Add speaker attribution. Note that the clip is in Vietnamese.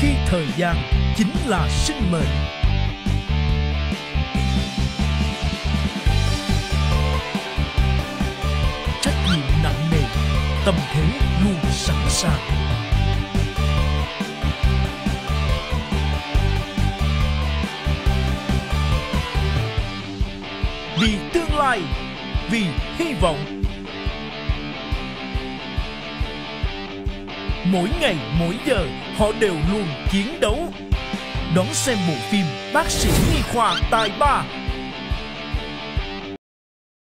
Speaker 1: khi thời gian chính là sinh mệnh. Trách nhiệm nặng nề, tâm thế luôn sẵn sàng. Vì tương lai, vì hy vọng mỗi ngày, mỗi giờ, họ đều luôn chiến đấu. Đón xem bộ phim bác sĩ nhi khoa tài ba.